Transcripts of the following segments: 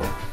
cool.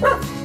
Ah!